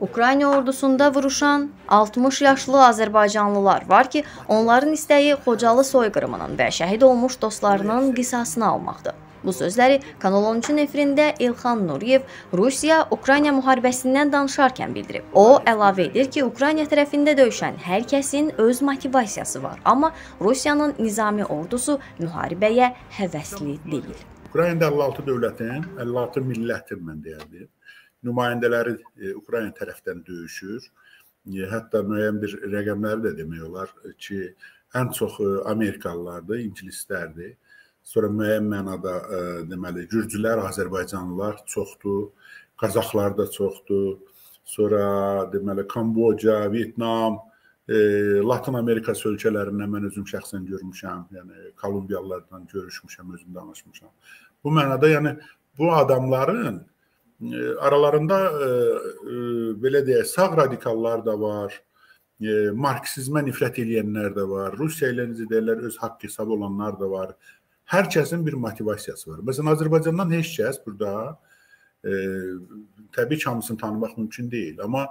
Ukrayna ordusunda vuruşan 60 yaşlı azərbaycanlılar var ki, onların istəyi Xocalı soyqırımının və şəhid olmuş dostlarının qisasını almaqdır. Bu sözləri Kanal 13-ün efirində İlxan Nuriyev Rusiya-Ukrayna müharibəsindən danışarkən bildirib. O əlavə edir ki, Ukrayna tərəfində döyüşən hər kəsin öz motivasiyası var, amma Rusiyanın nizami ordusu müharibəyə həvəsli deyil. Ukraynada 56 dövlətin, 56 millətin mən deyərdim, nümayəndələri e, Ukrayna tərəfdən döyüşür. E, hətta müəyyən bir rəqəmləri də demək olar ki, ən çox e, Amerikalılardır, ingilislərdir. Sonra müəyyən mənada deməli gürcülər, azərbaycanlılar çoxdur, qazaxlar da çoxdur. Sonra deməli Kamboca, Vyetnam, e, Latin Amerikası ölkələrindən mən özüm şəxsən görmüşəm. Yəni Kolumbiyalılarla görüşmüşəm, özüm danışmışam. Bu mənada yəni bu adamların aralarında e, e, belə deyək, sağ radikallar da var. E, marksizmə nifrət edənlər də var. Rusiya ilə necə deyirlər, öz haqq hesabı olanlar da var. Hər kəsin bir motivasiyası var. Məsələn, Azərbaycandan heç kəs burada e, təbii ki, hamısını tanımaq mümkün deyil, amma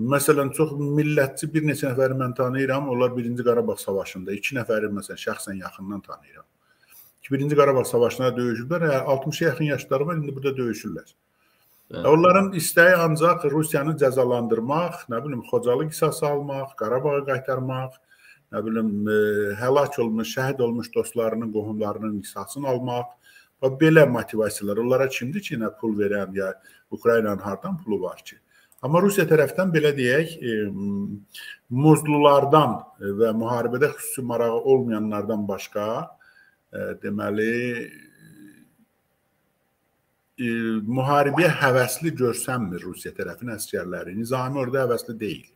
məsələn çox millətçi bir neçə nəfəri mən tanıyıram. Onlar 1-ci Qarabağ savaşında 2 nəfəri məsələn şəxsən yaxından tanıyıram. Ki 1-ci Qarabağ savaşında döyüşüblər. 60-a yaxın yaşları var, indi burada döyüşürlər. Onların istəyi ancaq Rusiyanı cəzalandırmaq, nə bilim, Xocalı qisası almaq, Qarabağı qaytarmaq, nə bilim e, həlak olmuş, şəhid olmuş dostlarının, qohumlarının qisasını almaq və belə motivasiyalar onlara kimdir ki, nə pul verən ya Ukraynanın hardan pulu var ki? Amma Rusiya tərəfdən belə deyək, e, muzlulardan və müharibədə xüsusi marağı olmayanlardan başqa e, deməli e, müharibəyə həvəsli görsənmir Rusiya tərəfinin əsgərləri. Nizami orada həvəsli deyil.